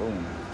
Boom.